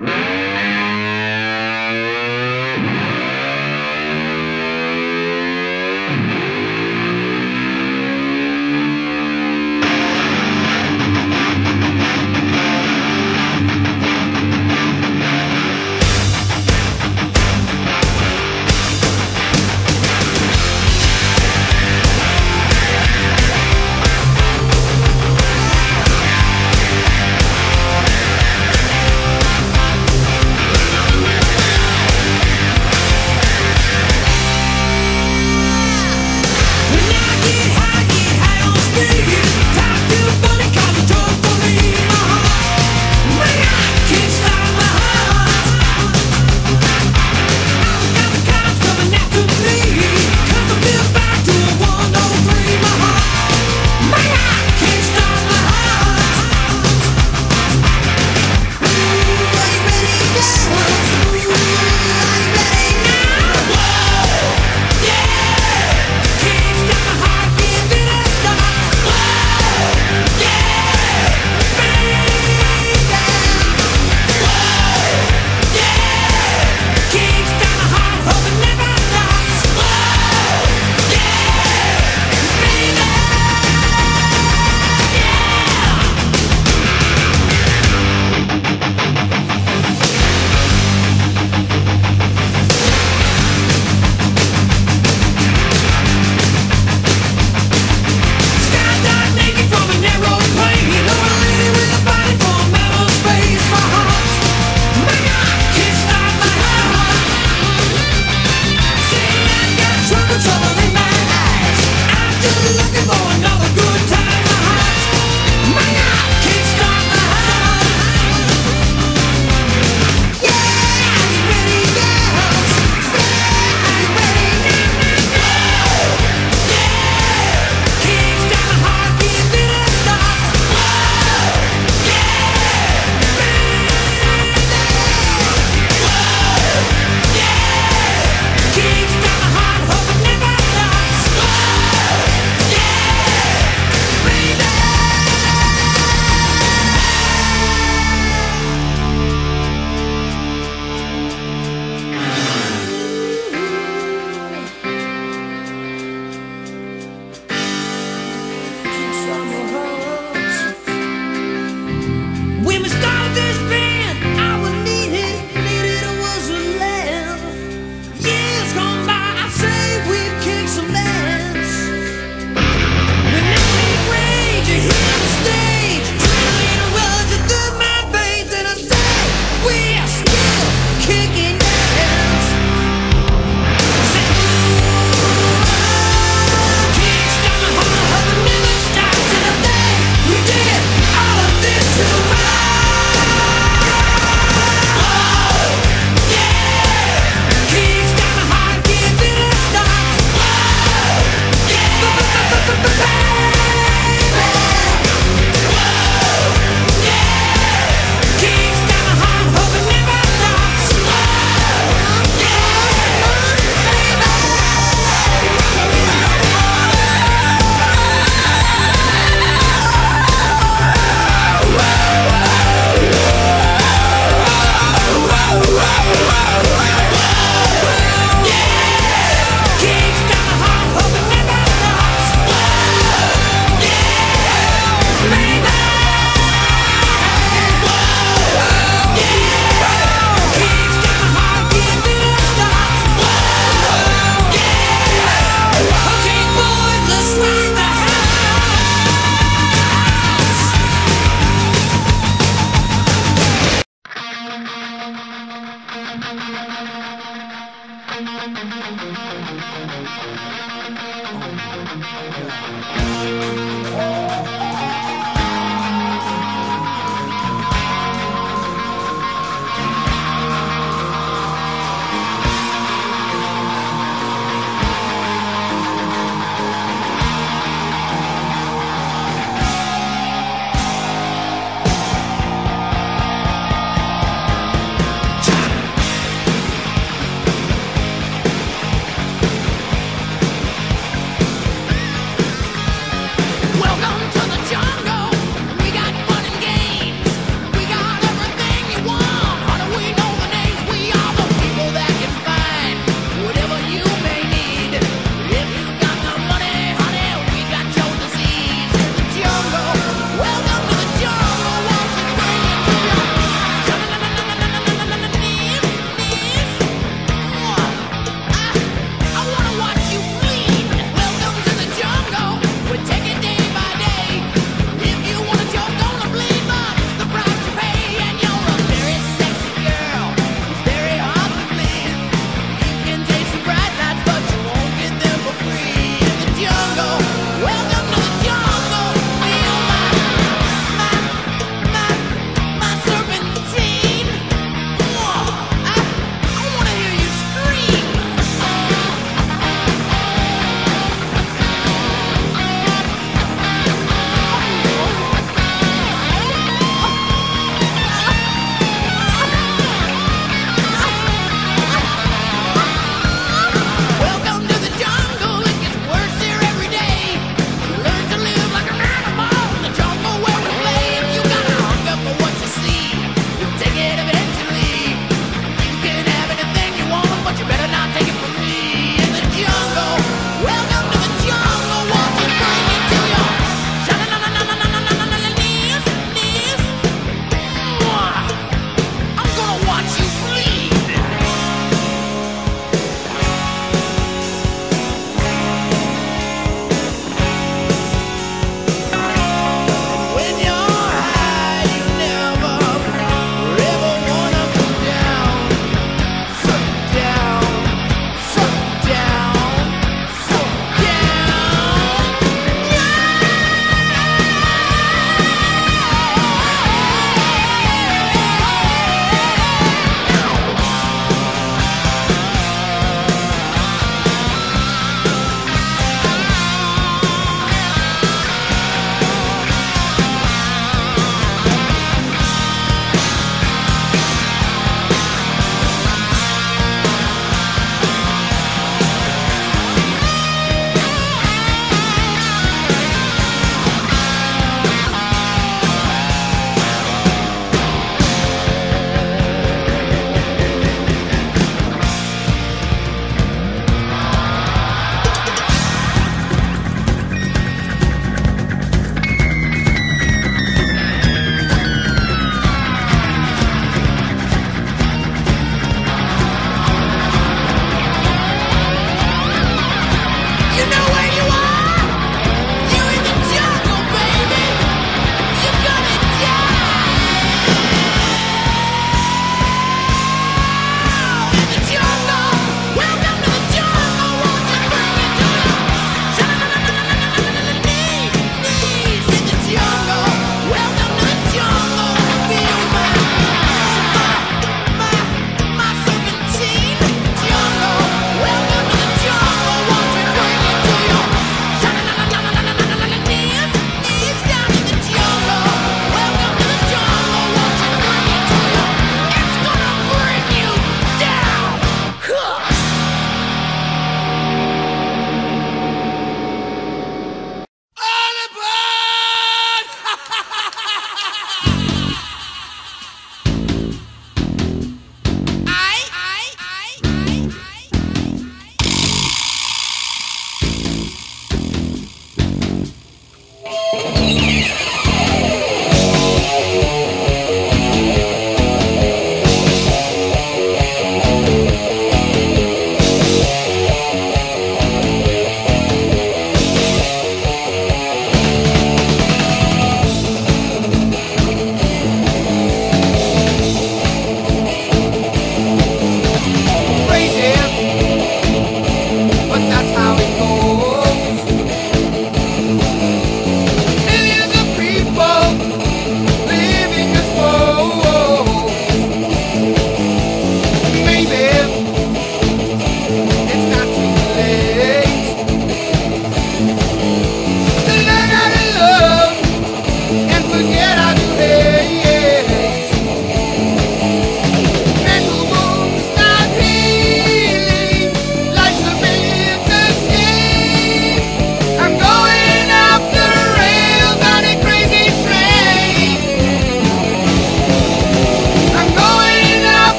Mm-hmm.